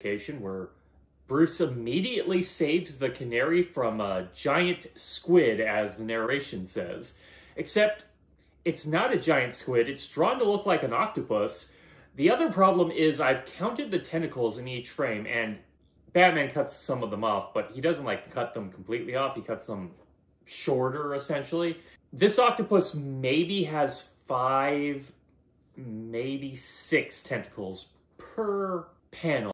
location where Bruce immediately saves the canary from a giant squid, as the narration says. Except it's not a giant squid, it's drawn to look like an octopus. The other problem is I've counted the tentacles in each frame, and Batman cuts some of them off, but he doesn't like cut them completely off, he cuts them shorter essentially. This octopus maybe has five, maybe six tentacles per panel.